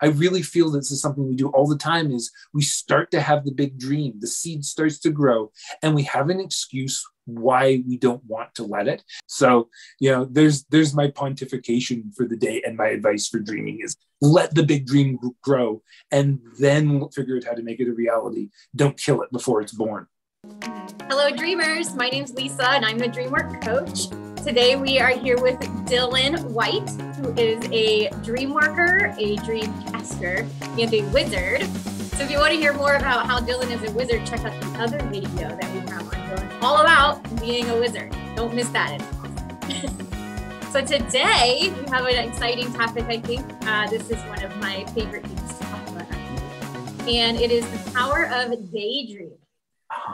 I really feel this is something we do all the time is we start to have the big dream, the seed starts to grow, and we have an excuse why we don't want to let it. So, you know, there's there's my pontification for the day and my advice for dreaming is let the big dream grow and then figure out how to make it a reality. Don't kill it before it's born. Hello dreamers, my name's Lisa and I'm the Dreamwork coach. Today we are here with Dylon Whyte, who is a dream worker, a dream caster, and a wizard. So if you want to hear more about how Dylon is a wizard, check out the other video that we have on Dylon, all about being a wizard. Don't miss that. so today we have an exciting topic, I think. Uh, this is one of my favorite things to talk about, and it is the power of daydream.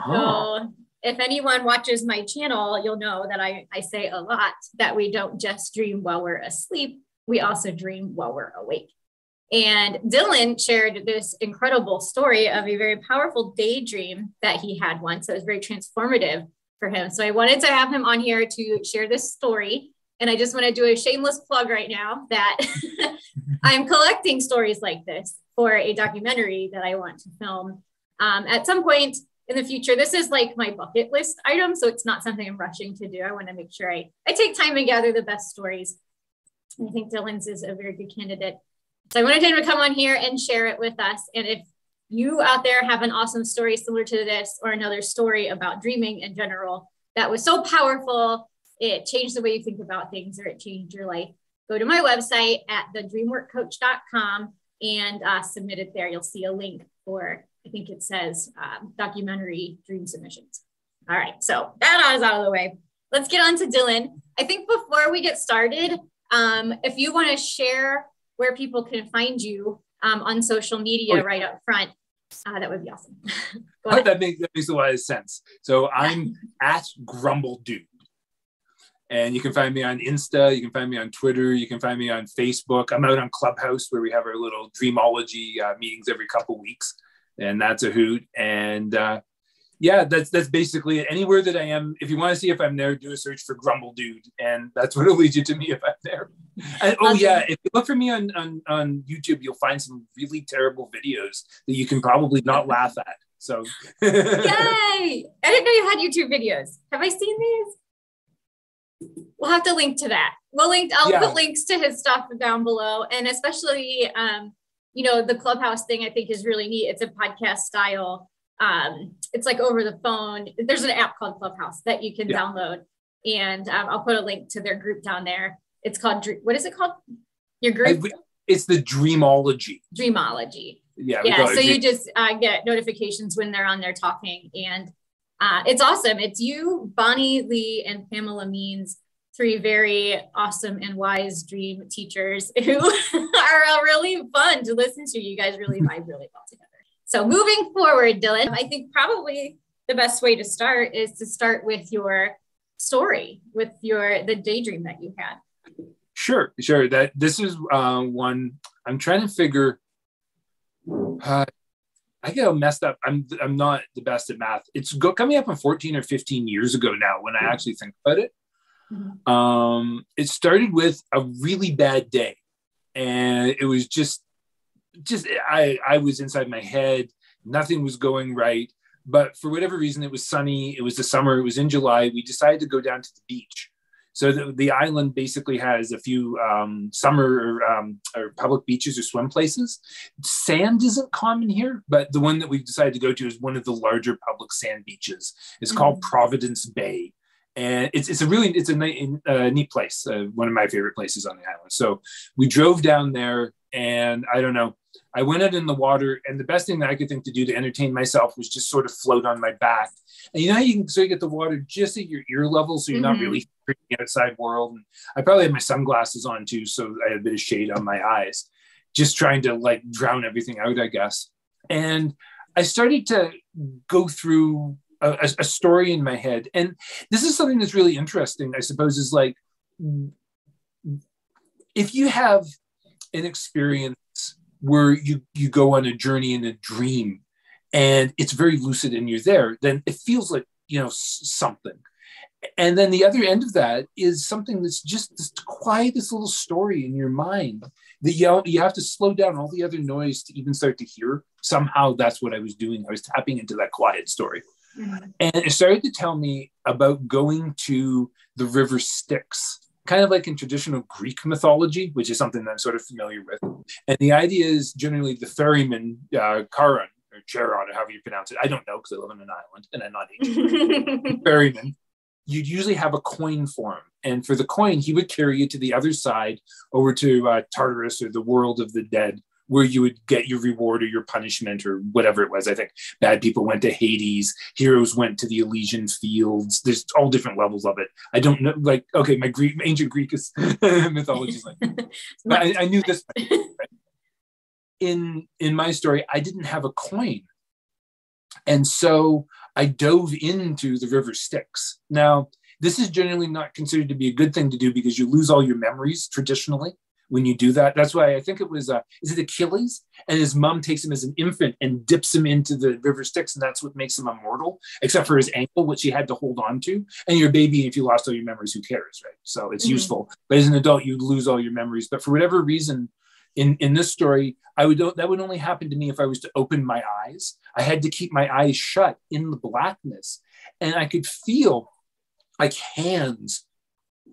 Oh. So if anyone watches my channel, you'll know that I, I say a lot that we don't just dream while we're asleep, we also dream while we're awake. And Dylon shared this incredible story of a very powerful daydream that he had once that was very transformative for him. So I wanted to have him on here to share this story. And I just want to do a shameless plug right now that I'm collecting stories like this for a documentary that I want to film um, at some point in the future. This is like my bucket list item. So it's not something I'm rushing to do. I want to make sure I, I take time and gather the best stories. I think Dylon's is a very good candidate. So I wanted him to come on here and share it with us. And if you out there have an awesome story similar to this or another story about dreaming in general that was so powerful, it changed the way you think about things or it changed your life, go to my website at thedreamworkcoach.com and uh, submit it there. You'll see a link for I think it says um, documentary dream submissions. All right, so that is out of the way. Let's get on to Dylon. I think before we get started, um, if you want to share where people can find you um, on social media oh, right up front, uh, that would be awesome. that, makes, that makes a lot of sense. So I'm at Grumble Dude. And you can find me on Insta, you can find me on Twitter, you can find me on Facebook. I'm out on Clubhouse where we have our little dreamology uh, meetings every couple weeks and that's a hoot. And uh, yeah, that's that's basically it. Anywhere that I am, if you want to see if I'm there, do a search for Grumble Dude, and that's what will lead you to me if I'm there. And, oh yeah, if you look for me on, on on YouTube, you'll find some really terrible videos that you can probably not laugh at. So yay! I didn't know you had YouTube videos. Have I seen these? We'll have to link to that. We'll link. I'll yeah. put links to his stuff down below, and especially um, you know, the clubhouse thing I think is really neat. It's a podcast style. Um, it's like over the phone. There's an app called Clubhouse that you can yeah. download, and um, I'll put a link to their group down there. It's called what is it called? Your group? It's the Dreamology. Dreamology. Yeah. Yeah. So you just uh, get notifications when they're on there talking, and uh, it's awesome. It's you, Bonnie Lee, and Pamela Means three very awesome and wise dream teachers who are really fun to listen to. You guys really vibe really well together. So moving forward, Dylon, I think probably the best way to start is to start with your story, with your the daydream that you had. Sure, sure. That this is uh, one I'm trying to figure. Uh, I get messed up. I'm I'm not the best at math. It's go, coming up on 14 or 15 years ago now when I hmm. actually think about it. Mm-hmm. Um, it started with a really bad day, and it was just, just I I was inside my head. Nothing was going right. But for whatever reason, it was sunny. It was the summer. It was in July. We decided to go down to the beach. So the, the island basically has a few um, summer or, um, or, public beaches or swim places. Sand isn't common here, but the one that we decided to go to is one of the larger public sand beaches. It's mm-hmm. called Providence Bay and it's, it's a really it's a neat, uh, neat place uh, one of my favorite places on the island. So we drove down there and i don't know i went out in the water and the best thing that i could think to do to entertain myself was just sort of float on my back. And you know how you can sort of get the water just at your ear level so you're mm-hmm. not really the outside world. And i probably had my sunglasses on too so i had a bit of shade on my eyes just trying to like drown everything out i guess. And i started to go through a, a, story in my head. And this is something that's really interesting, I suppose, is like if you have an experience where you you go on a journey in a dream and it's very lucid and you're there, then it feels like you know something. And then the other end of that is something that's just this quietest little story in your mind that yell you have to slow down all the other noise to even start to hear somehow that's what i was doing i was tapping into that quiet story mm-hmm. and it started to tell me about going to the river styx kind of like in traditional greek mythology which is something that i'm sort of familiar with and the idea is generally the ferryman uh, charon or charon or however you pronounce it i don't know because i live on an island and i'm not ancient ferryman you'd usually have a coin for him. And for the coin, he would carry you to the other side over to uh, Tartarus or the world of the dead, where you would get your reward or your punishment or whatever it was. I think bad people went to Hades, heroes went to the Elysian fields. There's all different levels of it. I don't know, like, okay, my Greek, ancient Greek is mythology is like, but I, I knew this. In in my story, I didn't have a coin. And so I dove into the river Styx. Now, this is generally not considered to be a good thing to do because you lose all your memories traditionally when you do that. That's why I think it was, uh, is it Achilles? And his mom takes him as an infant and dips him into the river Styx, and that's what makes him immortal, except for his ankle, which he had to hold on to. And your baby, if you lost all your memories, who cares, right? So it's mm-hmm. useful. But as an adult, you lose all your memories. But for whatever reason, in in this story i would that would only happen to me if i was to open my eyes i had to keep my eyes shut in the blackness and i could feel like hands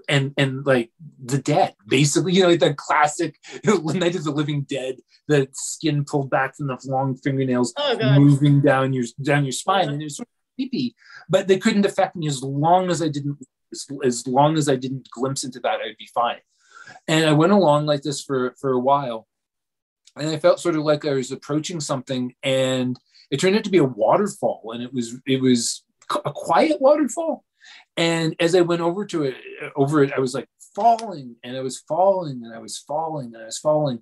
and and like the dead basically you know like the classic night of the living dead the skin pulled back from the long fingernails oh, moving down your down your spine yeah. and it was sort of creepy but they couldn't affect me as long as i didn't as, as long as i didn't glimpse into that i'd be fine and I went along like this for, for a while. And I felt sort of like I was approaching something and it turned out to be a waterfall and it was it was a quiet waterfall. And as I went over to it, over it, I was like falling and I was falling and I was falling and I was falling.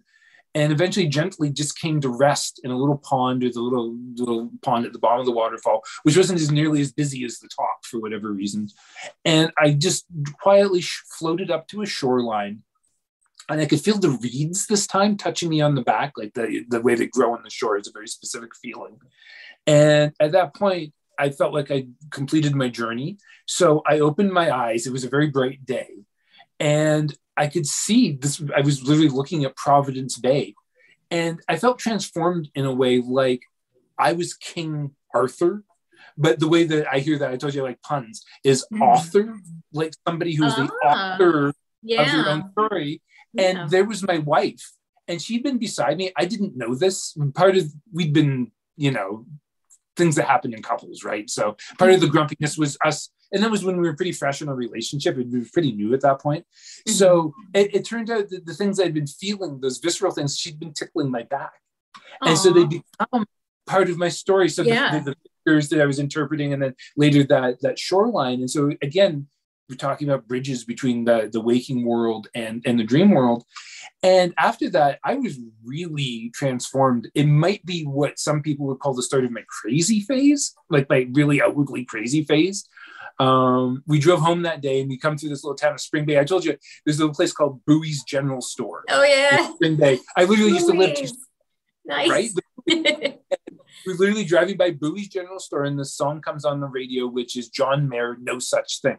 And eventually gently just came to rest in a little pond or the little little pond at the bottom of the waterfall, which wasn't as nearly as busy as the top for whatever reason. And I just quietly floated up to a shoreline and I could feel the reeds this time touching me on the back, like the the way they grow on the shore is a very specific feeling. And at that point, I felt like I completed my journey. So I opened my eyes. It was a very bright day, and I could see this. I was literally looking at Providence Bay, and I felt transformed in a way like I was King Arthur. But the way that I hear that, I told you I like puns, is mm. author, like somebody who's ah, the author yeah. of your own story and yeah. there was my wife and she'd been beside me i didn't know this part of we'd been you know things that happen in couples right so part of the grumpiness was us and that was when we were pretty fresh in our relationship We were pretty new at that point mm-hmm. so it, it, turned out that the things i'd been feeling those visceral things she'd been tickling my back Aww. and so they become part of my story so yeah. the, the, the figures that i was interpreting and then later that that shoreline and so again we're talking about bridges between the, the waking world and, and the dream world. And after that, I was really transformed. It might be what some people would call the start of my crazy phase, like my really outwardly crazy phase. Um, we drove home that day and we come through this little town of Spring Bay. I told you there's a little place called Bowie's General Store. Oh yeah, Spring Bay. I literally used to live. To, nice. Right. we're literally driving by Bowie's General Store, and the song comes on the radio, which is John Mayer, "No Such Thing."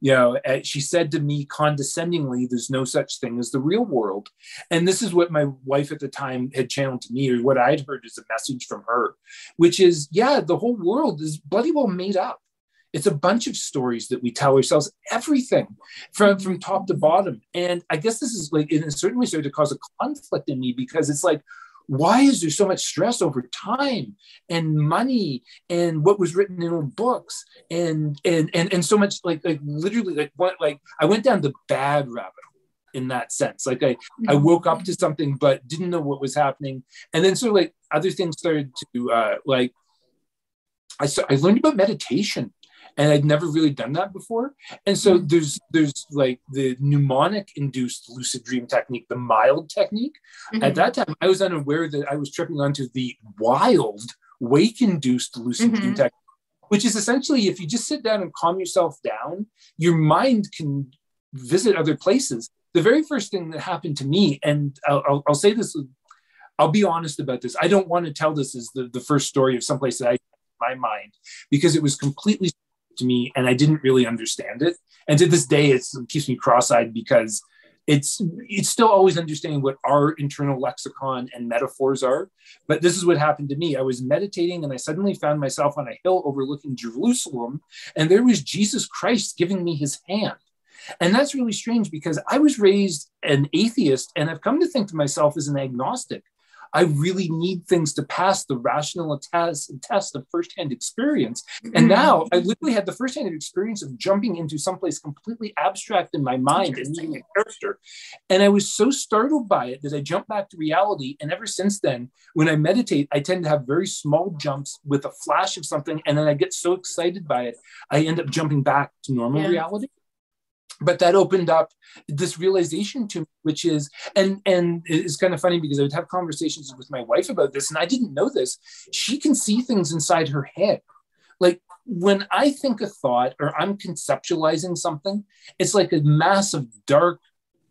You know eh, she said to me condescendingly there's no such thing as the real world. And this is what my wife at the time had channeled to me or what i'd heard as a message from her which is yeah the whole world is bloody well made up. It's a bunch of stories that we tell ourselves everything from from top to bottom. And i guess this is like it certainly started to cause a conflict in me because it's like why is there so much stress over time and money and what was written in old books and and and, and so much like like literally like what like I went down the bad rabbit hole in that sense. Like I I mm-hmm. woke up to something but didn't know what was happening. And then sort of like other things started to uh like I I learned about meditation and I'd never really done that before. And so mm-hmm. there's there's like the mnemonic induced lucid dream technique, the mild technique. Mm-hmm. At that time, I was unaware that I was tripping onto the wild wake induced lucid mm-hmm. dream technique, which is essentially if you just sit down and calm yourself down, your mind can visit other places. The very first thing that happened to me, and I'll, I'll, I'll say this, I'll be honest about this. I don't want to tell this as the, the first story of someplace that I my mind because it was completely to me and I didn't really understand it. And to this day, it keeps me cross eyed because it's it's still always understanding what our internal lexicon and metaphors are. But this is what happened to me. I was meditating and I suddenly found myself on a hill overlooking Jerusalem, and there was Jesus Christ giving me his hand. And that's really strange because I was raised an atheist and I've come to think to myself as an agnostic. I really need things to pass the rational test, test of firsthand experience. And mm-hmm. now I literally had the firsthand experience of jumping into someplace completely abstract in my mind and meeting a character. And I was so startled by it that I jumped back to reality. And ever since then, when I meditate, I tend to have very small jumps with a flash of something. And then I get so excited by it, I end up jumping back to normal yeah. reality but that opened up this realization to me which is and and it's kind of funny because i would have conversations with my wife about this and i didn't know this. She can see things inside her head. Like when i think a thought or i'm conceptualizing something it's like a mass of dark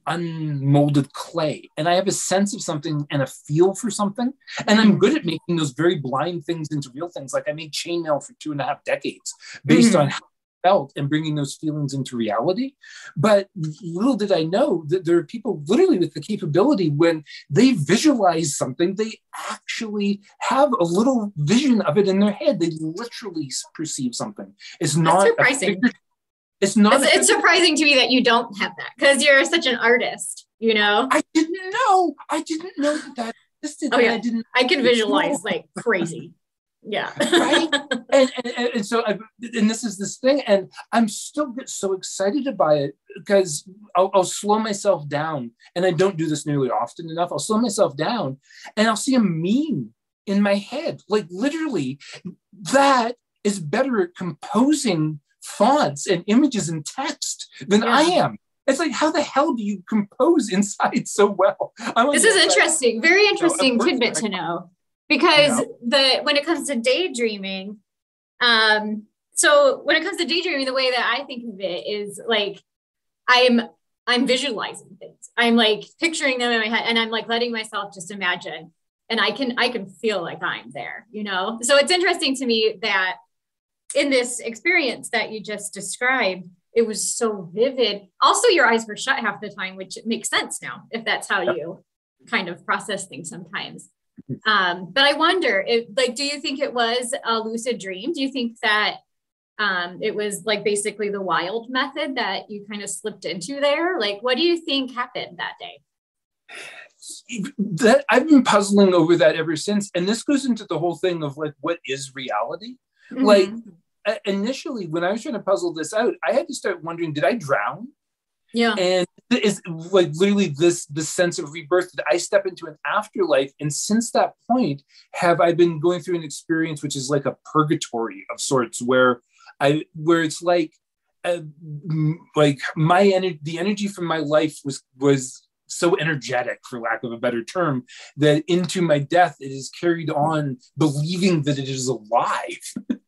unmolded clay and i have a sense of something and a feel for something and i'm good at making those very blind things into real things. Like i made chainmail for two and a half decades based mm-hmm. on how felt and bringing those feelings into reality. But little did I know that there are people literally with the capability when they visualize something, they actually have a little vision of it in their head. They literally perceive something. It's not surprising. it's not. It's, it's surprising to me that you don't have that because you're such an artist. You know. I didn't know. I didn't know that that existed. Oh yeah. I didn't. I can visualize like crazy. Yeah. right. And, and, and so, I, and this is this thing, and I'm still get so excited by it because I'll, I'll slow myself down, and I don't do this nearly often enough. I'll slow myself down, and I'll see a meme in my head, like literally, that is better at composing fonts and images and text than yeah. I am. It's like, how the hell do you compose inside so well? This is interesting, very interesting tidbit to know because the when it comes to daydreaming um so when it comes to daydreaming the way that i think of it is like i'm i'm visualizing things. I'm like picturing them in my head and i'm like letting myself just imagine and i can i can feel like i'm there you know? So it's interesting to me that in this experience that you just described it was so vivid. Also your eyes were shut half the time which makes sense now if that's how you kind of process things sometimes um, but I wonder if like, do you think it was a lucid dream? Do you think that um, it was like basically the wild method that you kind of slipped into there? Like, what do you think happened that day? That I've been puzzling over that ever since. And this goes into the whole thing of like, what is reality? Mm-hmm. Like, initially, when I was trying to puzzle this out, I had to start wondering, did I drown? Yeah. And it's like literally this this sense of rebirth that I step into an afterlife. And since that point, have I been going through an experience which is like a purgatory of sorts where I where it's like uh, like my energy the energy from my life was was so energetic, for lack of a better term, that into my death it is carried on believing that it is alive,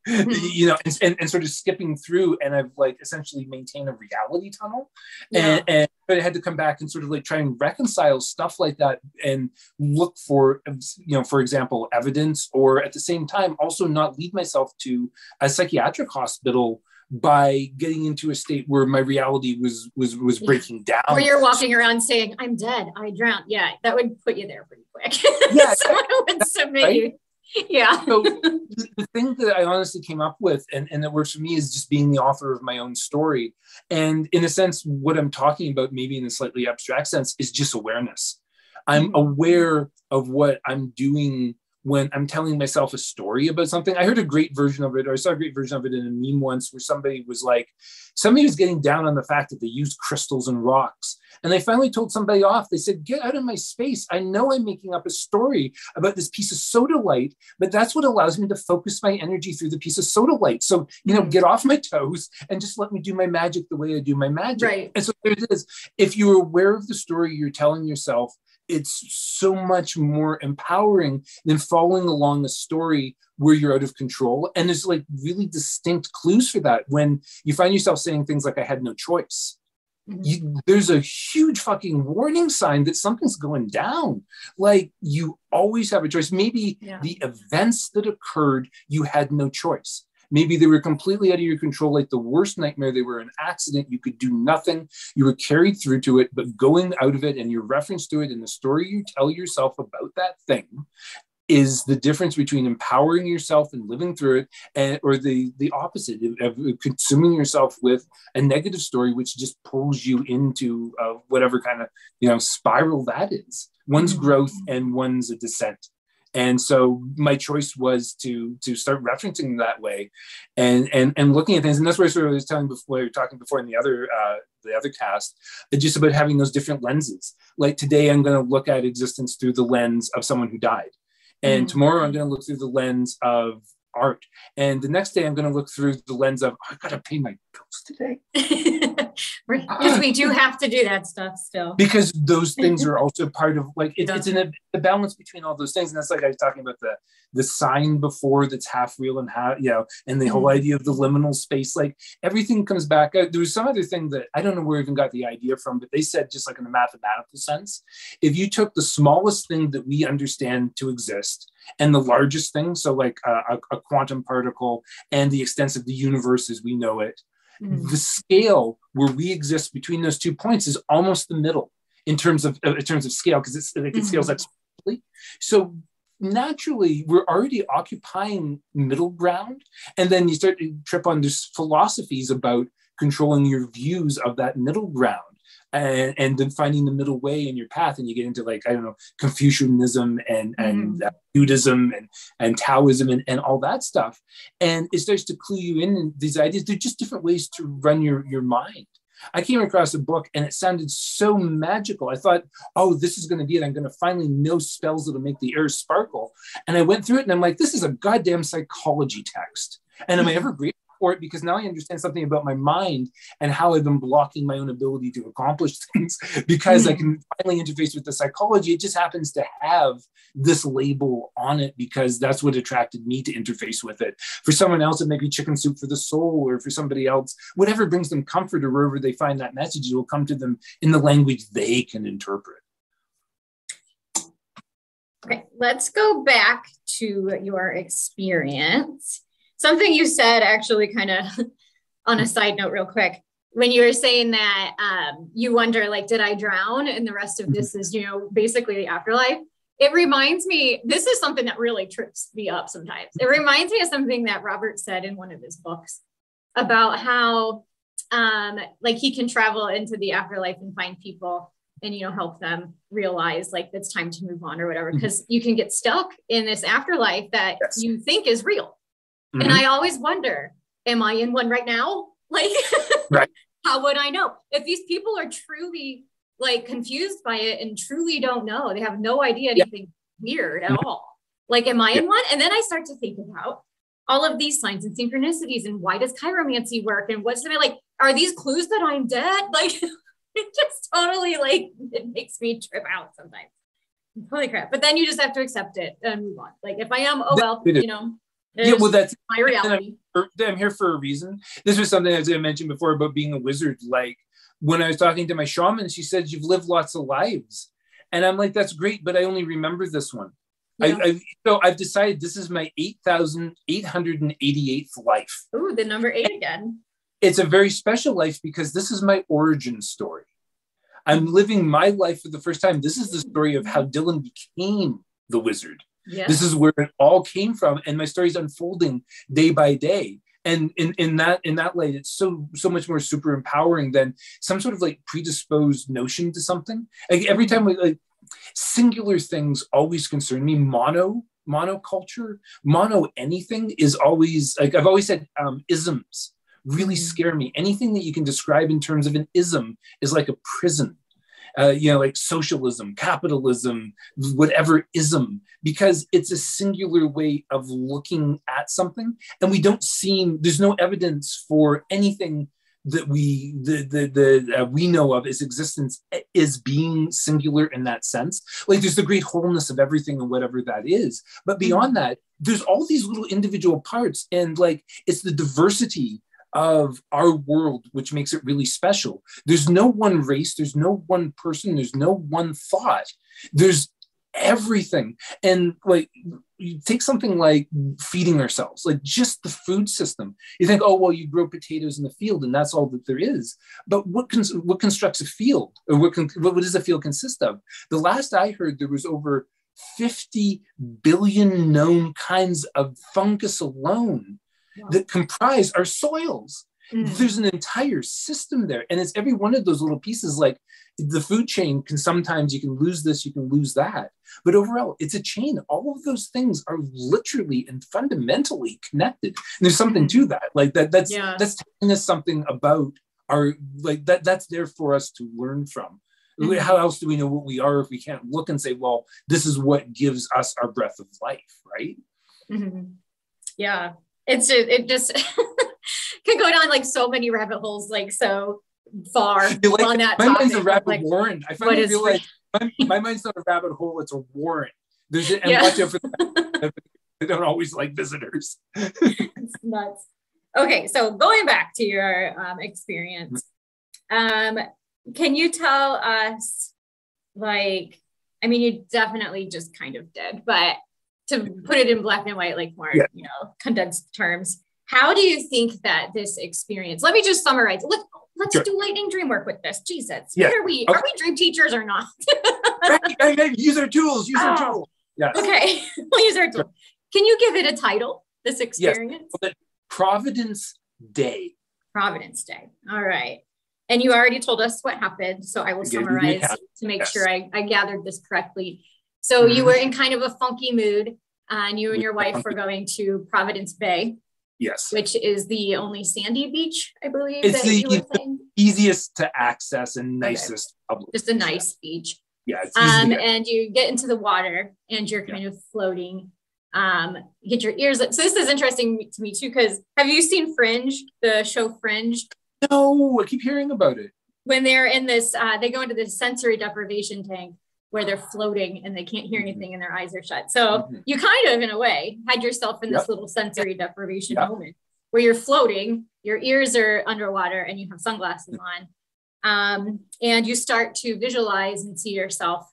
mm-hmm. you know, and, and, and, sort of skipping through. And I've like essentially maintained a reality tunnel. Yeah. And, and but I had to come back and sort of like try and reconcile stuff like that and look for, you know, for example, evidence, or at the same time, also not lead myself to a psychiatric hospital by getting into a state where my reality was was was breaking down. Or you're walking around saying, "I'm dead. I drowned." Yeah, that would put you there pretty quick. Yeah, someone would submit right? you. Yeah. so the, the, thing that I honestly came up with, and and that works for me, is just being the author of my own story. And in a sense, what I'm talking about, maybe in a slightly abstract sense, is just awareness. I'm mm-hmm. aware of what I'm doing when I'm telling myself a story about something. I heard a great version of it, or I saw a great version of it in a meme once where somebody was like, somebody was getting down on the fact that they used crystals and rocks. And they finally told somebody off. They said, Get out of my space. I know I'm making up a story about this piece of sodalite, but that's what allows me to focus my energy through the piece of sodalite. So, you know, mm. get off my toes and just let me do my magic the way I do my magic. Right. And so there it is. If you're aware of the story you're telling yourself, it's so much more empowering than following along a story where you're out of control. And there's like really distinct clues for that when you find yourself saying things like, I had no choice. Mm-hmm. You, there's a huge fucking warning sign that something's going down. Like you always have a choice. Maybe yeah. the events that occurred, you had no choice. Maybe they were completely out of your control like the worst nightmare they were an accident you could do nothing. You were carried through to it but going out of it and your reference to it and the story you tell yourself about that thing is the difference between empowering yourself and living through it and or the the opposite of, consuming yourself with a negative story which just pulls you into uh, whatever kind of you know spiral that is. One's mm-hmm. growth and one's a descent and so my choice was to to start referencing that way and and and looking at things. And that's what i sort of was telling before we were talking before in the other uh the other cast just about having those different lenses. Like today i'm going to look at existence through the lens of someone who died. And mm-hmm. tomorrow I'm going to look through the lens of art. And the next day I'm going to look through the lens of, oh, I got to pay my bills today. because we do have to do that stuff still. Because those things are also part of like, it, it's in a, the balance between all those things. And that's like I was talking about the, the sign before that's half real and half, you know, and the mm-hmm. whole idea of the liminal space, like everything comes back. Uh, there was some other thing that I don't know where I even got the idea from, but they said just like in the mathematical sense, if you took the smallest thing that we understand to exist and the largest thing, so like a, a quantum particle and the extent of the universe as we know it, mm-hmm. the scale where we exist between those two points is almost the middle in terms of in terms of scale because it's it mm-hmm. scales exponentially. So naturally we're already occupying middle ground and then you start to trip on these philosophies about controlling your views of that middle ground and, and then finding the middle way in your path and you get into like i don't know confucianism and and mm-hmm. buddhism and and taoism and, and all that stuff and it starts to clue you in these ideas they're just different ways to run your your mind I came across a book and it sounded so magical. I thought, oh, this is going to be it. I'm going to finally know spells that'll make the air sparkle. And I went through it and I'm like, this is a goddamn psychology text. And am I ever grateful for it because now I understand something about my mind and how I've been blocking my own ability to accomplish things because mm-hmm. I can finally interface with the psychology. It just happens to have this label on it because that's what attracted me to interface with it. For someone else, it may be chicken soup for the soul, or for somebody else, whatever brings them comfort or wherever they find that message, it will come to them in the language they can interpret. Okay, let's go back to your experience something you said actually kind of on a side note real quick when you were saying that um, you wonder like did i drown and the rest of this is you know basically the afterlife it reminds me this is something that really trips me up sometimes it reminds me of something that robert said in one of his books about how um, like he can travel into the afterlife and find people and you know help them realize like it's time to move on or whatever because mm-hmm. you can get stuck in this afterlife that yes. you think is real Mm-hmm. And I always wonder, am I in one right now? Like, right. how would I know? If these people are truly like confused by it and truly don't know, they have no idea anything yeah. weird at mm-hmm. all. Like, am I yeah. in one? And then I start to think about all of these signs and synchronicities and why does kairomancy work and what's it like? Are these clues that I'm dead? Like, it just totally like it makes me trip out sometimes. Holy crap. But then you just have to accept it and move on. Like if I am, oh well, you know, yeah, well, that's my reality. I'm, I'm, here for a reason. This was something as I mentioned before about being a wizard. Like when I was talking to my shaman, she said, "You've lived lots of lives," and I'm like, "That's great, but I only remember this one." Yeah. I, I, so I've decided this is my eight thousand eight hundred and eighty-eighth life. Ooh, the number eight again. It's a very special life because this is my origin story. I'm living my life for the first time. This is the story of how Dylon became the wizard. Yeah. This is where it all came from. And my story is unfolding day by day. And in, in that in that light, it's so so much more super empowering than some sort of like predisposed notion to something. Like every time we like singular things always concern me. Mono monoculture, mono anything is always like I've always said um, isms really mm-hmm. scare me. Anything that you can describe in terms of an ism is like a prison uh, you know, like socialism, capitalism, whatever ism, because it's a singular way of looking at something. And we don't seem, there's no evidence for anything that we the the, the uh, we know of as existence is being singular in that sense like there's the great wholeness of everything and whatever that is but beyond that there's all these little individual parts and like it's the diversity of our world, which makes it really special. There's no one race, there's no one person, there's no one thought. There's everything. And like you take something like feeding ourselves, like just the food system. You think, oh well, you grow potatoes in the field, and that's all that there is. But what cons- what constructs a field, or what con- what does a field consist of? The last I heard, there was over 50 billion known kinds of fungus alone wow. that comprise our soils. Mm. There's an entire system there, and it's every one of those little pieces. Like the food chain can sometimes you can lose this, you can lose that, but overall, it's a chain. All of those things are literally and fundamentally connected. And there's something to that. Like that. That's yeah. that's telling us something about our like that. That's there for us to learn from. Mm-hmm. How else do we know what we are if we can't look and say, well, this is what gives us our breath of life, right? Mm-hmm. Yeah, it's just, it just can go down like so many rabbit holes, like so far like, on that. My topic. mind's a rabbit like, warren. I feel like my, my, mind's not a rabbit hole; it's a warren. There's and yeah. watch out for they don't always like visitors. it's nuts. Okay, so going back to your um, experience, um, can you tell us, like, I mean, you definitely just kind of did, but to put it in black and white, like more, yeah. you know, condensed terms, how do you think that this experience, let me just summarize. Let, let's sure. do lightning dream work with this. Jesus. Yeah. Are we, okay. are we dream teachers or not? use our tools, use our oh. tools. Yes. Okay. we'll use our tools. Sure. Can you give it a title, this experience? Yes. Providence Day. Providence Day. All right. And you already told us what happened. So I will summarize to make yes. sure I, I gathered this correctly. So mm-hmm. you were in kind of a funky mood, and you and your wife were going to Providence Bay. Yes. Which is the only sandy beach, I believe. It's the easiest to access and nicest okay. Just a nice beach. Yeah. um, and you get into the water and you're kind yeah. of floating. Um, get your ears. So this is interesting to me too, because have you seen Fringe, the show Fringe? No, I keep hearing about it. When they're in this, uh, they go into this sensory deprivation tank where they're floating and they can't hear mm-hmm. anything and their eyes are shut. So mm-hmm. you kind of, in a way, had yourself in this little sensory deprivation yep. moment where you're floating, your ears are underwater, and you have sunglasses mm-hmm. on. Um, and you start to visualize and see yourself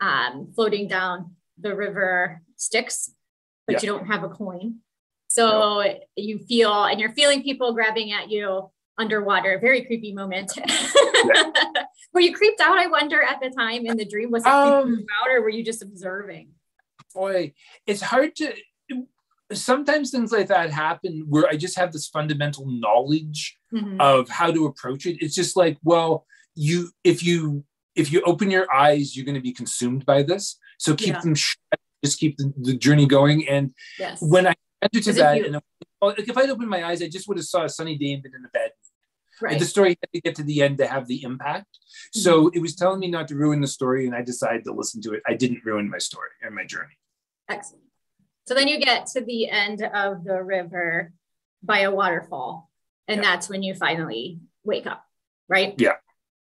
um, floating down the river Styx, but yep. you don't have a coin. So you feel, and you're feeling people grabbing at you underwater. Very creepy moment. Were you creeped out? I wonder at the time in the dream. Was it um, out, or were you just observing? Boy, it's hard to. Sometimes things like that happen where I just have this fundamental knowledge mm-hmm. of how to approach it. It's just like, well, you if you if you open your eyes, you're going to be consumed by this. So keep yeah. them shut. Just keep the, the journey going. And yes. when I entered to that, and like if I'd opened my eyes, I just would have saw a sunny day and been in the bed Right. the story had to get to the end to have the impact. Mm-hmm. So it was telling me not to ruin the story, and I decided to listen to it. I didn't ruin my story and my journey. Excellent. So then you get to the end of the river by a waterfall, and yeah. that's when you finally wake up, right? Yeah.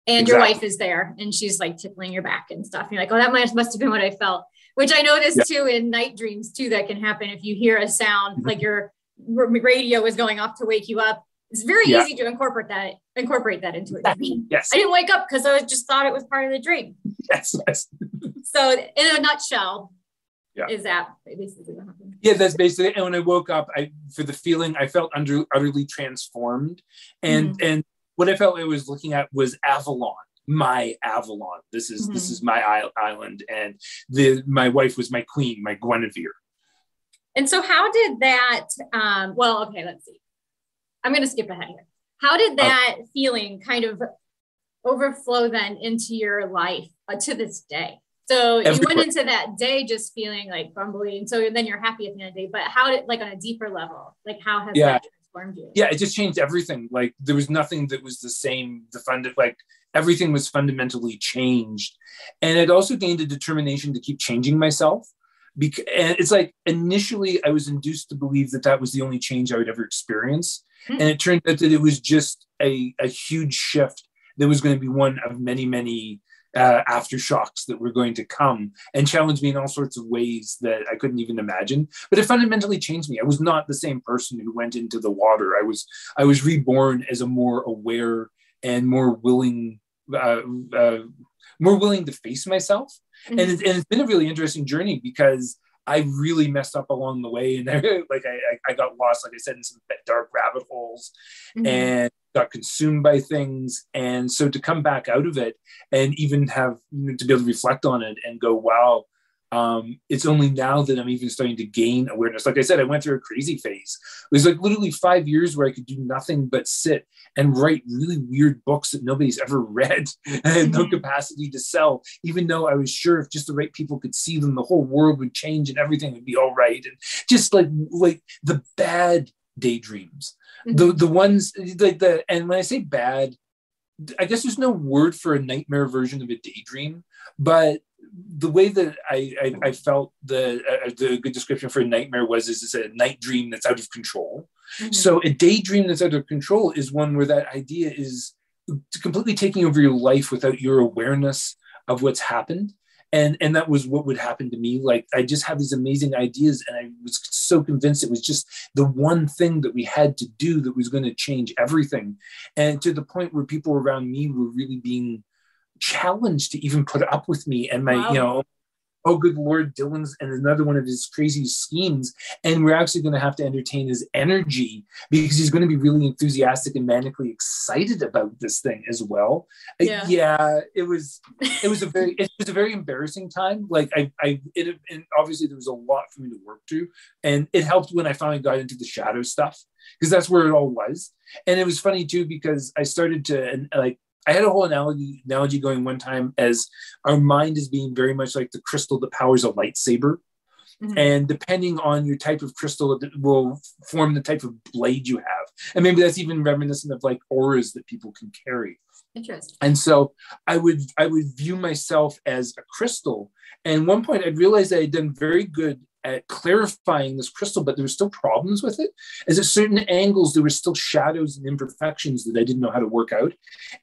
And exactly. your wife is there, and she's like tickling your back and stuff. And You're like, oh, that must must have been what I felt. Which I noticed yeah. too in night dreams too. That can happen if you hear a sound mm-hmm. like your radio is going off to wake you up it's very yeah. easy to incorporate that incorporate that into a dream. Yes. I didn't wake up because I just thought it was part of the dream. Yes. yes. so in a nutshell, yeah. is that basically what happened? Yeah, that's basically. And when I woke up, I for the feeling I felt under, utterly transformed, and mm-hmm. and what I felt I was looking at was Avalon my Avalon. This is mm-hmm. this is my island, and the my wife was my queen, my Guinevere. And so, how did that? Um, well, okay, let's see. I'm going to skip ahead here. How did oh. that feeling kind of overflow then into your life uh, to this day? So you went into that day just feeling like bumbling. So then you're happy at the end of the day. But how did like on a deeper level, like how has yeah. that transformed you? Yeah, it just changed everything. Like there was nothing that was the same. The fund like everything was fundamentally changed. And it also gained a determination to keep changing myself. Because and it's like initially I was induced to believe that that was the only change I would ever experience. Mm-hmm. And it turned out that it was just a, a huge shift that was going to be one of many, many uh, aftershocks that were going to come and challenge me in all sorts of ways that I couldn't even imagine. But it fundamentally changed me. I was not the same person who went into the water. I was I was reborn as a more aware and more willing uh, uh, more willing to face myself. Mm-hmm. And, it, and it's been a really interesting journey because I really messed up along the way, and I, like I, I got lost, like I said, in some dark rabbit holes, mm-hmm. and got consumed by things. And so to come back out of it, and even have you know, to be able to reflect on it and go, "Wow, um, it's only now that I'm even starting to gain awareness. Like I said, I went through a crazy phase. It was like literally five years where I could do nothing but sit and write really weird books that nobody's ever read. I had no capacity to sell, even though I was sure if just the right people could see them, the whole world would change and everything would be all right. And just like like the bad daydreams, mm-hmm. the the ones like the and when I say bad, I guess there's no word for a nightmare version of a daydream, but the way that I, I, I felt the uh, the good description for a nightmare was is it's a night dream that's out of control. Mm-hmm. So a daydream that's out of control is one where that idea is completely taking over your life without your awareness of what's happened. And and that was what would happen to me. Like I just have these amazing ideas, and I was so convinced it was just the one thing that we had to do that was going to change everything. And to the point where people around me were really being challenged to even put up with me and my, wow. you know, oh good lord, Dylon's and another one of his crazy schemes. And we're actually going to have to entertain his energy because he's going to be really enthusiastic and manically excited about this thing as well. Yeah, yeah it was it was a very it was a very embarrassing time. Like I I it and obviously there was a lot for me to work through. And it helped when I finally got into the shadow stuff because that's where it all was. And it was funny too because I started to and like I had a whole analogy analogy going one time as our mind is being very much like the crystal that powers a lightsaber. Mm-hmm. And depending on your type of crystal, it will form the type of blade you have. And maybe that's even reminiscent of like auras that people can carry. Interesting. And so I would I would view myself as a crystal. And one point I realized I'd done very good at clarifying this crystal, but there were still problems with it. As at certain angles, there were still shadows and imperfections that I didn't know how to work out.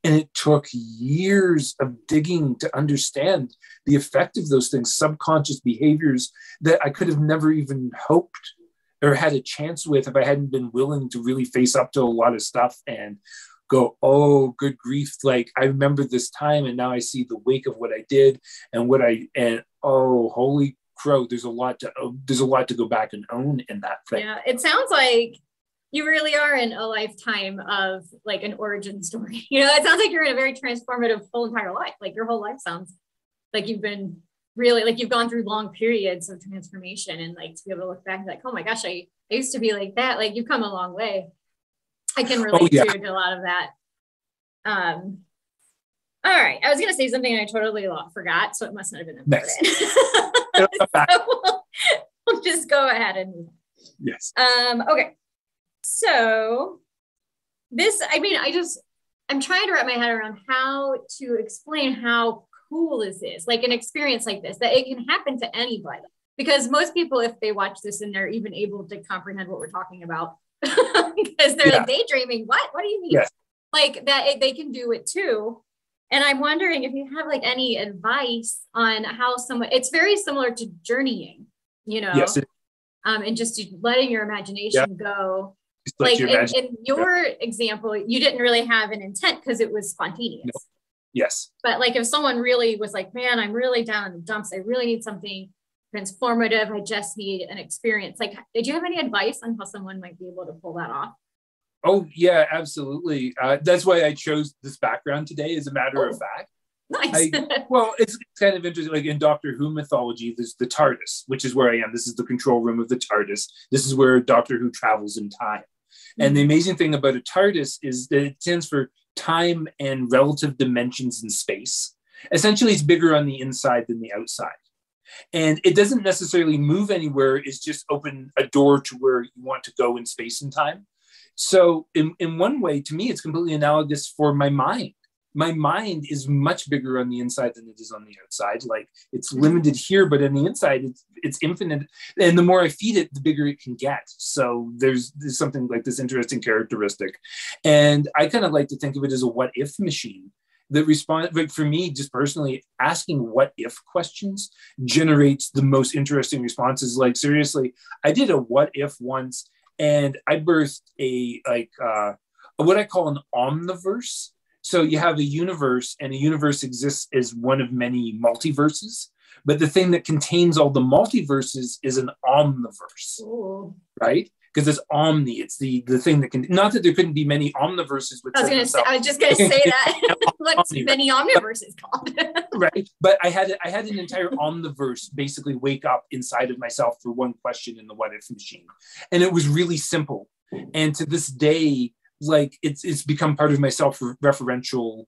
And it took years of digging to understand the effect of those things, subconscious behaviors that I could have never even hoped or had a chance with if I hadn't been willing to really face up to a lot of stuff and go, oh, good grief. Like I remember this time and now I see the wake of what I did and what I, and oh, holy crow there's a lot to there's a lot to go back and own in that thing. Yeah it sounds like you really are in a lifetime of like an origin story. You know it sounds like you're in a very transformative whole entire life like your whole life sounds like you've been really like you've gone through long periods of transformation and like to be able to look back and like oh my gosh I, I used to be like that. Like you've come a long way. I can oh, relate oh, yeah. to, to a lot of that. Um all right i was gonna say something and i totally forgot so it must not have been important so we'll, we'll just go ahead and Yes. Um, okay. So this, I mean, I just, I'm trying to wrap my head around how to explain how cool this is like an experience like this, that it can happen to anybody. Because most people, if they watch this and they're even able to comprehend what we're talking about, because they're yeah. like daydreaming, what? What do you mean? Yes. Like that it, they can do it too. And I'm wondering if you have like any advice on how someone, it's very similar to journeying, you know, yes, um, and just letting your imagination go. Like your in, in, your yeah. example, you didn't really have an intent because it was spontaneous. No. Yes. But like if someone really was like, man, I'm really down in the dumps, I really need something transformative. I just need an experience. Like, did you have any advice on how someone might be able to pull that off? Oh yeah, absolutely. Uh, that's why I chose this background today. As a matter oh, of fact, nice. I, well, it's kind of interesting. Like in Doctor Who mythology, there's the TARDIS, which is where I am. This is the control room of the TARDIS. This is where Doctor Who travels in time. Mm-hmm. And the hmm. amazing thing about a TARDIS is that it stands for time and relative dimensions in space. Essentially, it's bigger on the inside than the outside. And it doesn't necessarily move anywhere, it's just open a door to where you want to go in space and time. So, in, in one way, to me, it's completely analogous for my mind. My mind is much bigger on the inside than it is on the outside. Like it's mm-hmm. limited here, but on the inside, it's it's infinite. And the more I feed it, the bigger it can get. So there's there's something like this interesting characteristic, and I kind of like to think of it as a what if machine that respond like for me just personally asking what if questions generates the most interesting responses like seriously i did a what if once and I birthed a like uh, what I call an omniverse. So you have a universe, and a universe exists as one of many multiverses. but the thing that contains all the multiverses is an omniverse, Ooh. right? Because it's omni. It's the the thing that can. Not that there couldn't be many omniverses. I was gonna say. I was just gonna say that. What's Omniverse. many omniverses called? right but i had i had an entire omniverse basically wake up inside of myself for one question in the what if machine and it was really simple and to this day like it's it's become part of my self-referential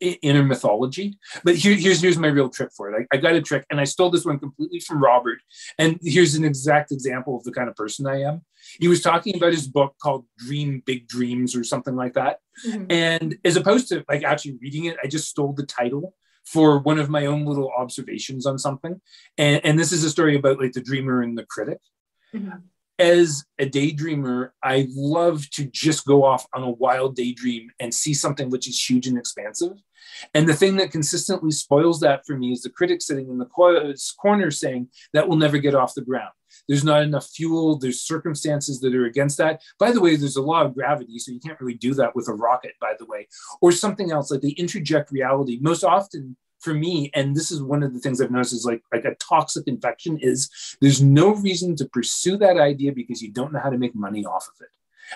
inner mythology but here, here's here's my real trick for it I, I got a trick and i stole this one completely from robert and here's an exact example of the kind of person i am he was talking about his book called dream big dreams or something like that Mhm. and as opposed to like actually reading it, I just stole the title for one of my own little observations on something. And, and this is a story about like the dreamer and the critic. Mhm. As a daydreamer, I love to just go off on a wild daydream and see something which is huge and expansive. And the thing that consistently spoils that for me is the critic sitting in the co- corner saying that will never get off the ground. There's not enough fuel. There's circumstances that are against that. By the way, there's a law of gravity, so you can't really do that with a rocket, by the way, or something else. Like they interject reality. Most often for me, and this is one of the things I've noticed is like, like a toxic infection is there's no reason to pursue that idea because you don't know how to make money off of it.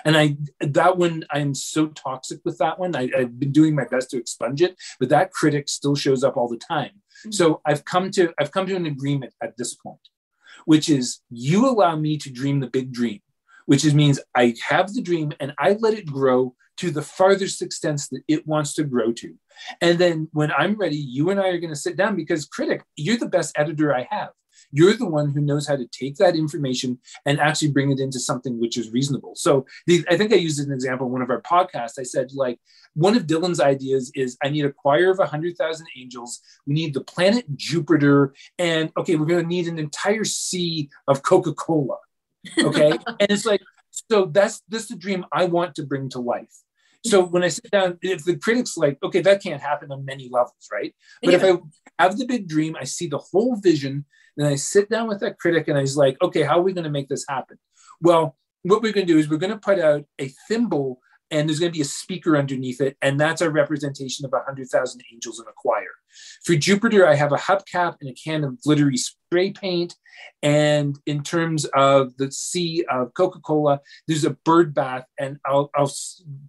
And I that one I'm so toxic with that one. I, I've been doing my best to expunge it, but that critic still shows up all the time. Mm-hmm. So I've come to I've come to an agreement at this point, which is you allow me to dream the big dream, which is means I have the dream and I let it grow to the farthest extents that it wants to grow to. And then when I'm ready, you and I are going to sit down because critic, you're the best editor I have. You're the one who knows how to take that information and actually bring it into something which is reasonable. So the, I think I used an example in one of our podcasts. I said, like, one of Dylon's ideas is I need a choir of 100,000 angels. We need the planet Jupiter. And okay, we're going to need an entire sea of Coca Cola. Okay. and it's like, so that's this is the dream I want to bring to life. So when I sit down, if the critic's like, okay, that can't happen on many levels, right? But if I have the big dream, I see the whole vision, then I sit down with that critic and I was like, okay, how are we going to make this happen? Well, what we're going to do is we're going to put out a thimble and there's going to be a speaker underneath it. And that's our representation of 100,000 angels in a choir. For Jupiter, I have a hubcap and a can of glittery spray paint. And in terms of the sea of Coca Cola, there's a bird bath, and I'll, I'll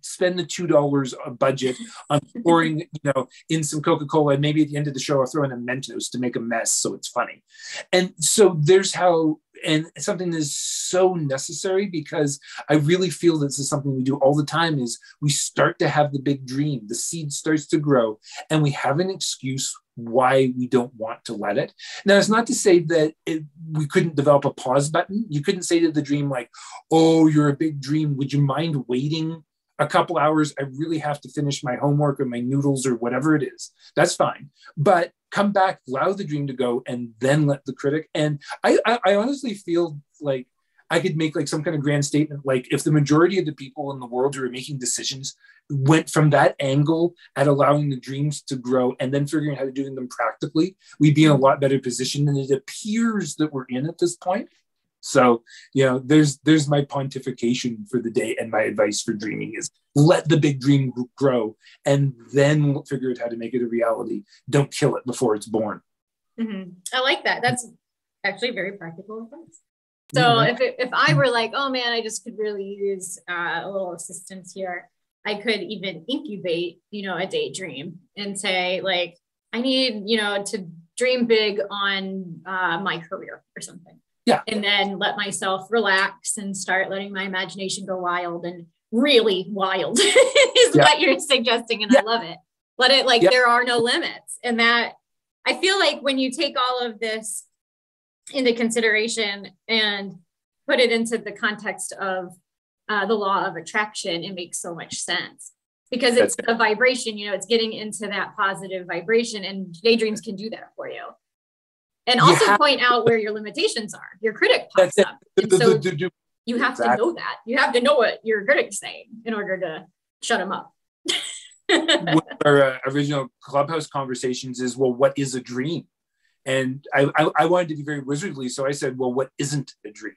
spend the $2 a uh, budget on pouring, you know, in some Coca Cola. And maybe at the end of the show, I'll throw in a Mentos to make a mess so it's funny. And so there's how, and something that is so necessary because I really feel this is something we do all the time is we start to have the big dream, the seed starts to grow, and we have an excuse why we don't want to let it. Now, it's not to say that it, we couldn't develop a pause button. You couldn't say to the dream, like, oh, you're a big dream. Would you mind waiting a couple hours? I really have to finish my homework or my noodles or whatever it is. That's fine. But come back, allow the dream to go, and then let the critic. And I, I, I honestly feel like I could make like some kind of grand statement, like if the majority of the people in the world who are making decisions went from that angle at allowing the dreams to grow and then figuring out how to do them practically, we'd be in a lot better position than it appears that we're in at this point. So, you know, there's there's my pontification for the day, and my advice for dreaming is let the big dream grow, and then figure out how to make it a reality. Don't kill it before it's born. Mhm. I like that. That's actually very practical advice. So Mhm. if it, if I were like, oh man, I just could really use uh, a little assistance here, I could even incubate, you know, a daydream and say like, I need, you know, to dream big on uh, my career or something. Yeah. And then let myself relax and start letting my imagination go wild and really wild is Yeah. what you're suggesting. And Yeah. I love it. Let it like Yeah. there are no limits. And that I feel like when you take all of this into consideration and put it into the context of uh, the law of attraction, it makes so much sense because it's a vibration, you know, it's getting into that positive vibration, and daydreams can do that for you. And also have- point out where your limitations are. Your critic pops up. And so you have to know that. You have to know what your critic's saying in order to shut him up. our uh, original clubhouse conversations is well what is a dream and I, I i wanted to be very wizardly so i said well what isn't a dream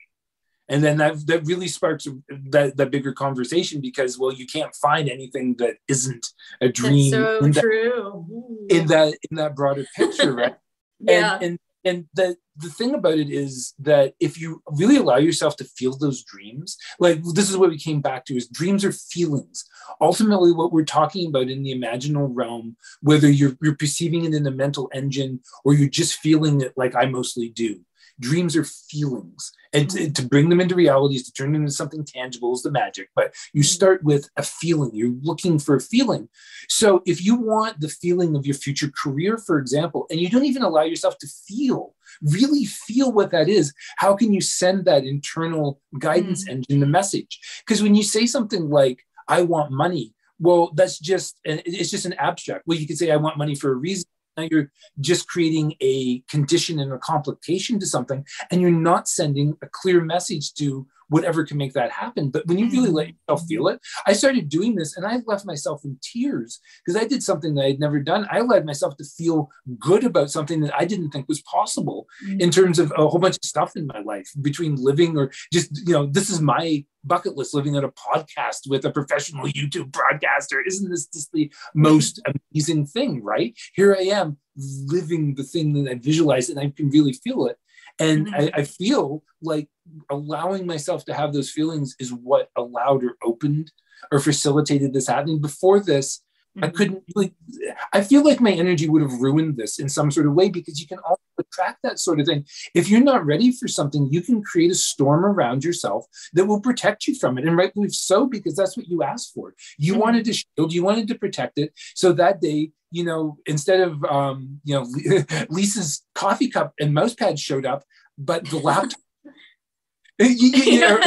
and then that that really sparks that that bigger conversation because well you can't find anything that isn't a That's dream so in, that, true. in that in that broader picture right yeah. and, and and the the thing about it is that if you really allow yourself to feel those dreams, like this is what we came back to is dreams are feelings. Ultimately, what we're talking about in the imaginal realm, whether you're, you're perceiving it in the mental engine or you're just feeling it like I mostly do, dreams are feelings. And to, to, bring them into reality is to turn them into something tangible is the magic. But you mm-hmm. start with a feeling. You're looking for a feeling. So if you want the feeling of your future career for example and you don't even allow yourself to feel really feel what that is how can you send that internal guidance mm-hmm. engine the message? Because when you say something like i want money well that's just it's just an abstract. Well you could say i want money for a reason now you're just creating a condition and a complication to something, and you're not sending a clear message to whatever can make that happen. But when you really let yourself feel mm-hmm. it, I started doing this and I left myself in tears because I did something that I had never done. I allowed myself to feel good about something that I didn't think was possible mm-hmm. in terms of a whole bunch of stuff in my life between living or just, you know, this is my bucket list living on a podcast with a professional YouTube broadcaster. Isn't this just the most amazing thing, right? Here I am living the thing that I visualize and I can really feel it. And mm-hmm. I, I, feel like allowing myself to have those feelings is what allowed or opened or facilitated this happening. Before this, mm-hmm. I couldn't really, I feel like my energy would have ruined this in some sort of way because you can also attract that sort of thing. If you're not ready for something, you can create a storm around yourself that will protect you from it. And rightly so, because that's what you asked for. You mm-hmm. wanted to shield, you wanted to protect it. So that day, you know, instead of um, you know Lisa's coffee cup and mouse pad showed up, but the laptop. you, you, know,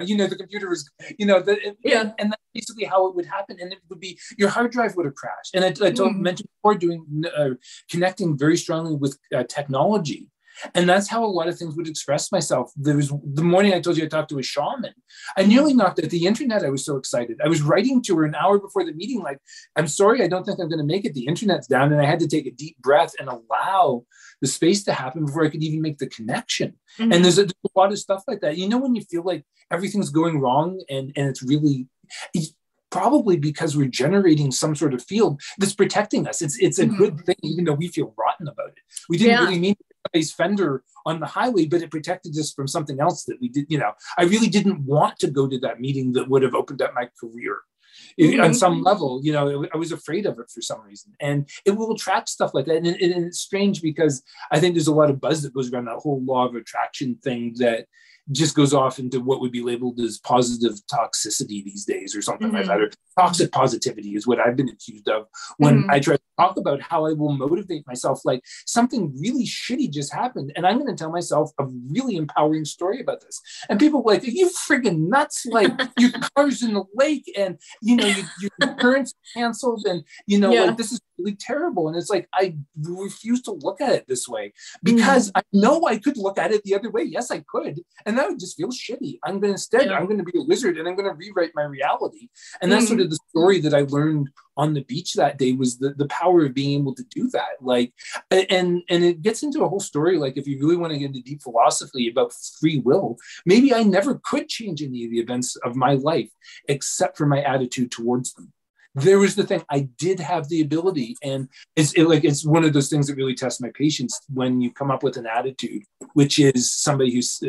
you, know, the computer is, you know, the, yeah, and that's basically how it would happen, and it would be your hard drive would have crashed. And I, I told, mm. mentioned before, doing uh, connecting very strongly with uh, technology and that's how a lot of things would express myself. There was the morning I told you I talked to a shaman. I nearly knocked at the internet. I was so excited. I was writing to her an hour before the meeting, like, I'm sorry, I don't think I'm going to make it. The internet's down. And I had to take a deep breath and allow the space to happen before I could even make the connection. Mm-hmm. And there's a, there's a, lot of stuff like that. You know, when you feel like everything's going wrong and, and it's really, it's, probably because we're generating some sort of field that's protecting us. It's it's a mm-hmm. good thing, even though we feel rotten about it. We didn't yeah. really mean somebody's fender on the highway, but it protected us from something else that we did. You know, I really didn't want to go to that meeting that would have opened up my career. Mm-hmm. on some level, you know, I was afraid of it for some reason. And it will attract stuff like that. And, and, it's strange because I think there's a lot of buzz that goes around that whole law of attraction thing that just goes off into what would be labeled as positive toxicity these days or something mm-hmm. like that or toxic positivity is what i've been accused of when mm-hmm. i try to talk about how i will motivate myself like something really shitty just happened and i'm going to tell myself a really empowering story about this and people are like are you friggin' nuts like your car's in the lake and you know you, your insurance canceled and you know yeah. like this is really terrible and it's like i refuse to look at it this way because mm-hmm. i know i could look at it the other way yes i could and and that would just feel shitty. I'm going to instead, yeah. I'm going to be a wizard and I'm going to rewrite my reality. And that's mm-hmm. sort of the story that I learned on the beach that day was the, the power of being able to do that. Like, and, and it gets into a whole story. Like if you really want to get into deep philosophy about free will, maybe I never could change any of the events of my life except for my attitude towards them there was the thing i did have the ability and it's it, like it's one of those things that really tests my patience when you come up with an attitude which is somebody who's uh,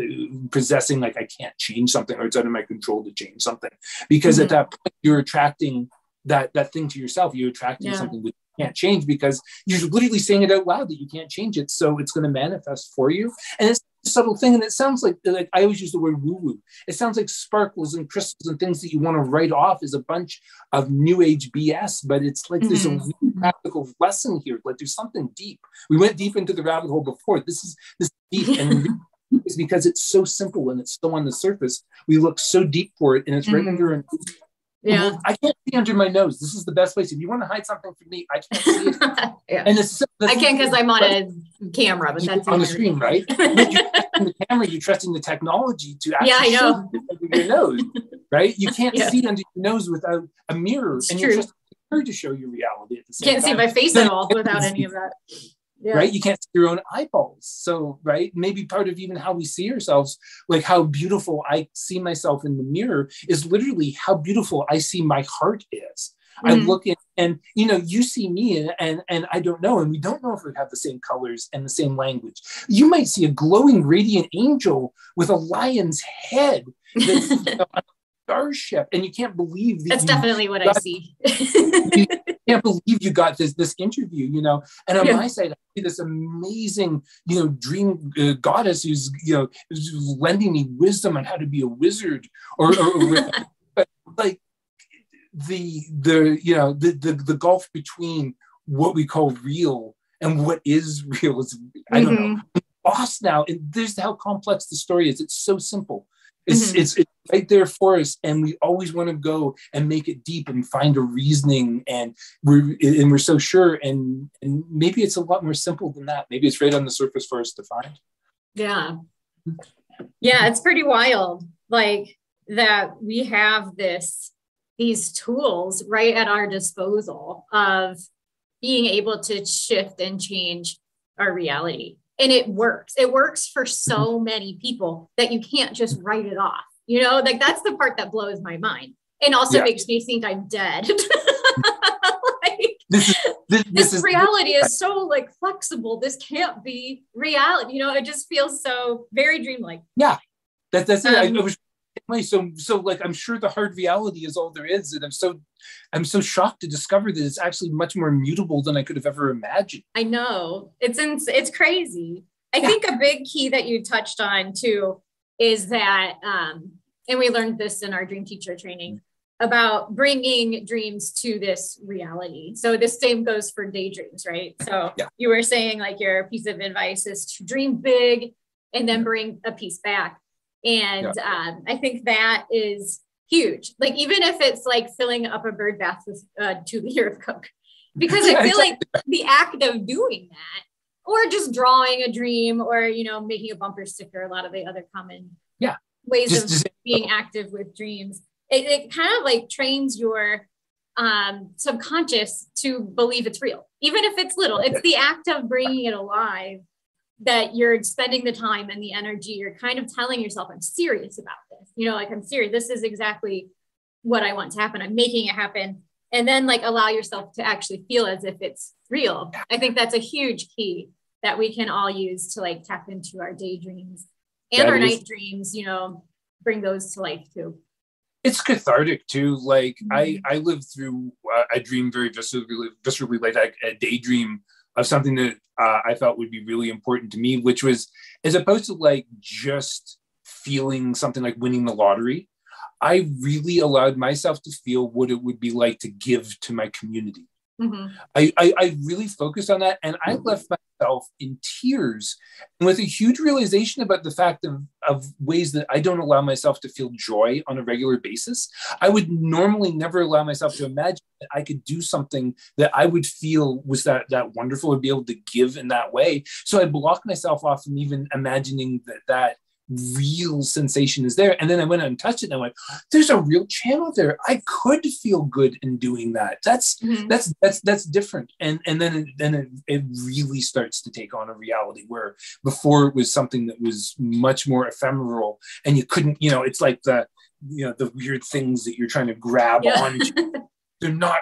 possessing like i can't change something or it's out of my control to change something because mm-hmm. at that point you're attracting that that thing to yourself you're attracting yeah. something that you can't change because you're literally saying it out loud that you can't change it so it's going to manifest for you and it's a subtle thing, and it sounds like like I always use the word woo woo. It sounds like sparkles and crystals and things that you want to write off as a bunch of new age BS, but it's like mm-hmm. there's a mm-hmm. really practical lesson here. Like there's something deep. We went deep into the rabbit hole before. This is this deep and is because it's so simple and it's still on the surface. We look so deep for it, and it's mm-hmm. right under yeah. I can't see under my nose. This is the best place. If you want to hide something from me, I can't see it. yeah. And it's, I can't because I'm on a camera, but that's on the screen, right? the camera, you're trusting the technology to actually yeah, I know. show your nose, right? You can't yeah. see under your nose without a mirror, it's and true. you're just her to show your reality at the same can't time. see my face at all without any of that yeah. right? You can't see your own eyeballs. So, right, maybe part of even how we see ourselves, like how beautiful I see myself in the mirror, is literally how beautiful I see my heart is. Mm-hmm. I look in and you know you see me and, and and i don't know and we don't know if we have the same colors and the same language you might see a glowing radiant angel with a lion's head that's you know, starship and you can't believe that that's definitely what got, i see you can't believe you got this this interview you know and on yeah. my side i see this amazing you know dream uh, goddess who's you know who's lending me wisdom on how to be a wizard or, or, or like the the you know the, the the gulf between what we call real and what is real is i don't mm-hmm. know lost now and there's how complex the story is it's so simple it's, mm-hmm. it's, it's right there for us, and we always want to go and make it deep and find a reasoning, and we're and we're so sure, and and maybe it's a lot more simple than that. Maybe it's right on the surface for us to find. Yeah, yeah, it's pretty wild, like that we have this these tools right at our disposal of being able to shift and change our reality and it works. It works for so mm-hmm. many people that you can't just write it off. You know, like that's the part that blows my mind and also yeah. makes me think I'm dead. like, this, is, this, this, this reality is, is so like flexible. This can't be reality. You know, it just feels so very dreamlike. Yeah, that, that's um, it. I, I was. So so like I'm sure the hard reality is all there is, and I'm so I'm so shocked to discover that it's actually much more mutable than I could have ever imagined. I know it's in, it's crazy. I yeah. think a big key that you touched on too is that, um, and we learned this in our dream teacher training about bringing dreams to this reality. So the same goes for daydreams, right? So yeah. you were saying like your piece of advice is to dream big and then bring a piece back. And yeah. um, I think that is huge. Like even if it's like filling up a bird bath with uh, two liter of Coke, because I feel like the act of doing that, or just drawing a dream, or you know making a bumper sticker, a lot of the other common yeah ways just, of just, being active with dreams. It, it kind of like trains your um, subconscious to believe it's real, even if it's little. It's the act of bringing it alive that you're spending the time and the energy, you're kind of telling yourself, I'm serious about this. You know, like I'm serious. This is exactly what I want to happen. I'm making it happen. And then like allow yourself to actually feel as if it's real. I think that's a huge key that we can all use to like tap into our daydreams and that our is- night dreams, you know, bring those to life too it's cathartic too. Like mm-hmm. I, I lived through uh, a dream very viscerally, viscerally like a daydream of something that uh, I felt would be really important to me, which was as opposed to like just feeling something like winning the lottery, I really allowed myself to feel what it would be like to give to my community. Mm-hmm. I, I, I, really focused on that and I left myself in tears with a huge realization about the fact of, of ways that I don't allow myself to feel joy on a regular basis. I would normally never allow myself to imagine that I could do something that I would feel was that, that wonderful or be able to give in that way. So I blocked myself off from even imagining that that real sensation is there. And then I went out and touched it and I went, there's a real channel there. I could feel good in doing that. That's mm-hmm. that's that's that's different. And and then it, then it, it really starts to take on a reality where before it was something that was much more ephemeral and you couldn't, you know, it's like the you know the weird things that you're trying to grab yeah. onto. They're not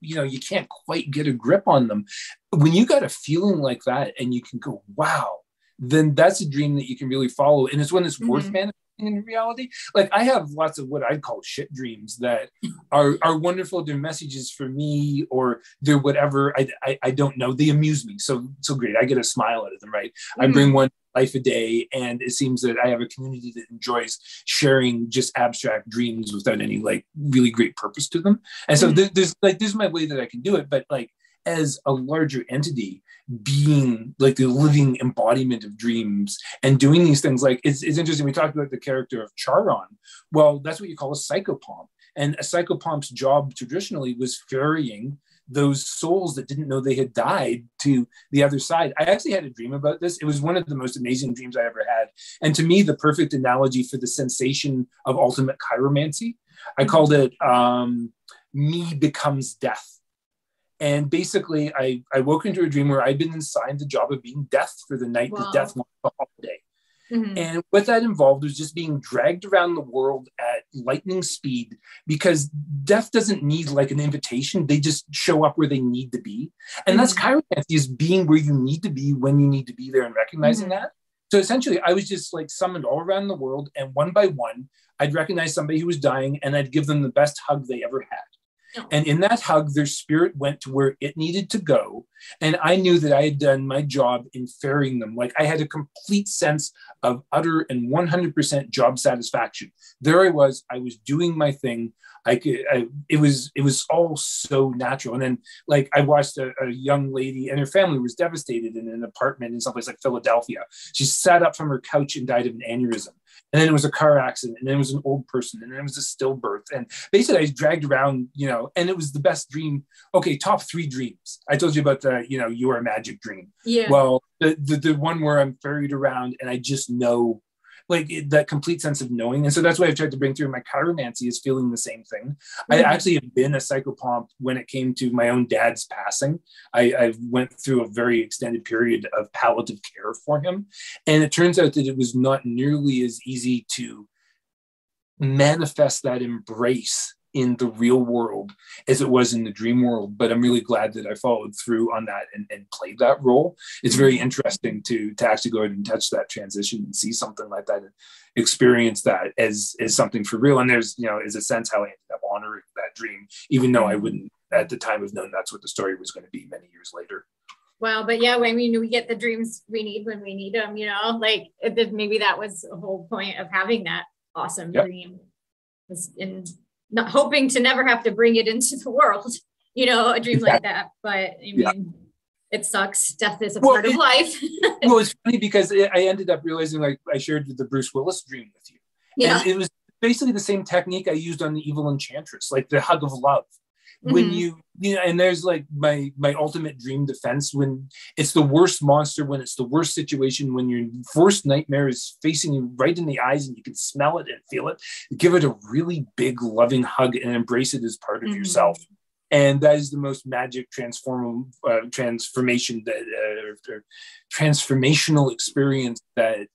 you know you can't quite get a grip on them when you got a feeling like that and you can go wow then that's a dream that you can really follow. And it's when it's mm-hmm. worth manifesting in reality. Like I have lots of what I'd call shit dreams that are are wonderful. They're messages for me or they're whatever. I, I, I don't know. They amuse me. So so great. I get a smile out of them, right? Mm-hmm. I bring one life a day and it seems that I have a community that enjoys sharing just abstract dreams without any like really great purpose to them. And so mm-hmm. there's like this is my way that I can do it. But like as a larger entity being like the living embodiment of dreams and doing these things like it's, it's interesting we talked about the character of charon well that's what you call a psychopomp and a psychopomp's job traditionally was ferrying those souls that didn't know they had died to the other side. I actually had a dream about this. It was one of the most amazing dreams I ever had. And to me, the perfect analogy for the sensation of ultimate kairomancy. I called it um, me becomes death and basically, I, I woke into a dream where I'd been assigned the job of being death for the night wow. that death was the holiday. Mm-hmm. And what that involved was just being dragged around the world at lightning speed because death doesn't need like an invitation. They just show up where they need to be. And mm-hmm. that's kairomancy is being where you need to be when you need to be there and recognizing mm-hmm. that. So essentially, I was just like summoned all around the world, and one by one, I'd recognize somebody who was dying and I'd give them the best hug they ever had. And in that hug, their spirit went to where it needed to go. And I knew that I had done my job in ferrying them. Like I had a complete sense of utter and 100% job satisfaction. There I was, I was doing my thing. I could, I, it was, it was all so natural. And then like I watched a, a young lady and her family was devastated in an apartment in someplace like Philadelphia. She sat up from her couch and died of an aneurysm and then it was a car accident, and then it was an old person, and then it was a stillbirth. And basically, I was dragged around, you know, and it was the best dream. Okay, top three dreams. I told you about the, you know, you are a magic dream. Yeah. Well, the, the, the one where I'm ferried around and I just know like it, that complete sense of knowing. And so that's why I've tried to bring through my kairomancy is feeling the same thing. Mm-hmm. I actually have been a psychopomp when it came to my own dad's passing. I, I went through a very extended period of palliative care for him. And it turns out that it was not nearly as easy to manifest that embrace in the real world as it was in the dream world. But I'm really glad that I followed through on that and, and played that role. It's very mm-hmm. interesting to to actually go ahead and touch that transition and see something like that and experience that as as something for real. And there's you know is a sense how I ended up honoring that dream, even though I mm-hmm. wouldn't at the time have known that's what the story was going to be many years later. Well, but yeah, I mean, we get the dreams we need when we need them, you know, like maybe that was the whole point of having that awesome yep. dream was in not hoping to never have to bring it into the world, you know, a dream exactly. like that. But I mean, yeah. it sucks. Death is a well, part of life. well, it's funny because it, I ended up realizing like I shared the Bruce Willis dream with you. Yeah. And it was basically the same technique I used on the evil enchantress, like the hug of love when mm-hmm. you you know and there's like my my ultimate dream defense when it's the worst monster when it's the worst situation when your worst nightmare is facing you right in the eyes and you can smell it and feel it give it a really big loving hug and embrace it as part of mm-hmm. yourself and that is the most magic transform uh, transformation that uh, transformational experience that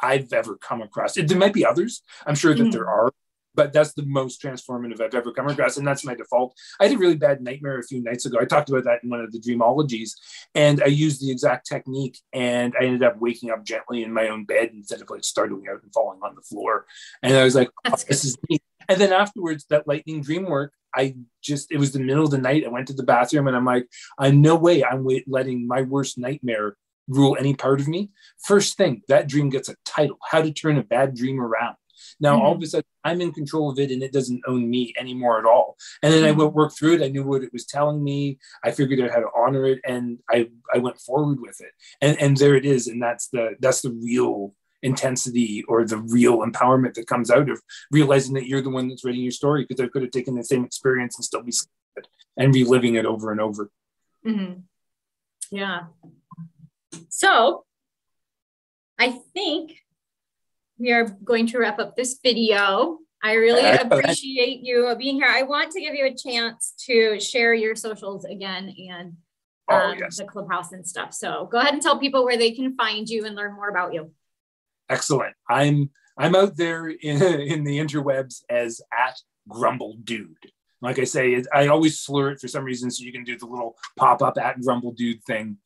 I've ever come across. It, there might be others. I'm sure that mm-hmm. there are, but that's the most transformative I've ever come across, and that's my default. I had a really bad nightmare a few nights ago. I talked about that in one of the dreamologies, and I used the exact technique, and I ended up waking up gently in my own bed instead of like startling out and falling on the floor. And I was like, oh, "This is neat." And then afterwards, that lightning dream work, I just it was the middle of the night. I went to the bathroom, and I'm like, "I'm no way I'm letting my worst nightmare." rule any part of me first thing that dream gets a title how to turn a bad dream around now mm-hmm. all of a sudden I'm in control of it and it doesn't own me anymore at all. And then mm-hmm. I went work through it. I knew what it was telling me. I figured out how to honor it and I, I went forward with it. And and there it is. And that's the that's the real intensity or the real empowerment that comes out of realizing that you're the one that's writing your story because I could have taken the same experience and still be scared and reliving it over and over. Mm-hmm. Yeah. So I think we are going to wrap up this video. I really appreciate you being here. I want to give you a chance to share your socials again and oh, um, oh, yes. the clubhouse and stuff. So go ahead and tell people where they can find you and learn more about you. Excellent. I'm I'm out there in, in the interwebs as at Grumble Dude. Like I say, I always slur it for some reason, so you can do the little pop up at Grumble Dude thing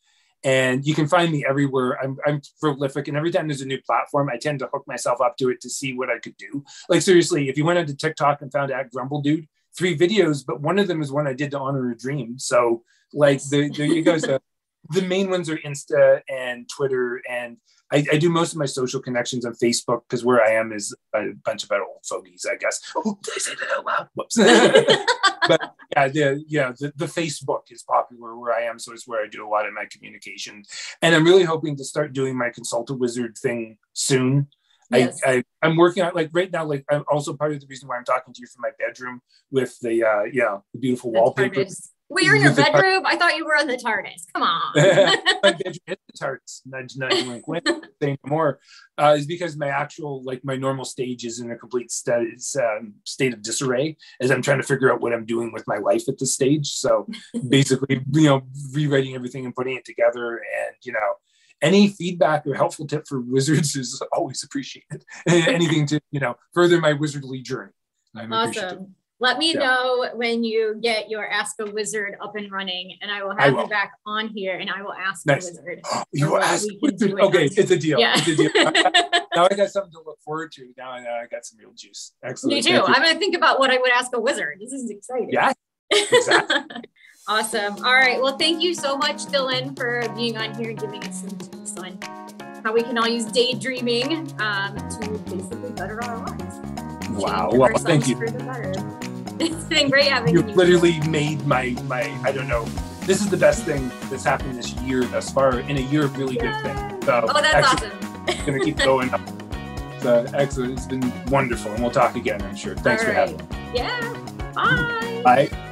and you can find me everywhere. I'm, I'm prolific, and every time there's a new platform, I tend to hook myself up to it to see what I could do. Like seriously, if you went onto TikTok and found at Grumble Dude, three videos, but one of them is one I did to honor a dream. So like the, there you go. So the main ones are Insta and Twitter, and I, I do most of my social connections on Facebook because where I am is a bunch of old fogies, I guess. Oh, did I say that out loud? Whoops. but yeah, the, yeah, the, the Facebook is popular where I am, so it's where I do a lot of my communication. And I'm really hoping to start doing my consultant wizard thing soon. Yes. I, I am working on like right now. Like I'm also part of the reason why I'm talking to you from my bedroom with the uh yeah the beautiful wallpaper. Well, you're in your bedroom. I thought you were on the TARDIS. Come on. my bedroom is the TARDIS. Nudge, nudge, wink. Say no more. Uh, is because my actual, like my normal stage is in a complete state, um, state of disarray as I'm trying to figure out what I'm doing with my life at this stage. So basically, you know, rewriting everything and putting it together. And, you know, any feedback or helpful tip for wizards is always appreciated. Anything to you know further my wizardly journey. I'm awesome. Let me yeah. know when you get your Ask a Wizard up and running, and I will have I will. you back on here, and I will ask nice. a wizard. you will ask. Wizard. Okay, it's a deal. Yeah. It's a deal. now I got something to look forward to. Now I, I got some real juice. Excellent. Me too. I'm gonna think about what I would ask a wizard. This is exciting. Yeah. Exactly. awesome. All right. Well, thank you so much, Dylon, for being on here and giving us some tips on how we can all use daydreaming um, to basically better our lives. Wow. Well, thank you. It's been great having you. You literally made my my I don't know. This is the best thing that's happened this year thus far in a year of really good things. So oh, that's awesome. gonna keep going. So excellent. It's been wonderful, and we'll talk again. I'm sure. Thanks for having me. Yeah. Bye. Bye.